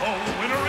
Oh, winner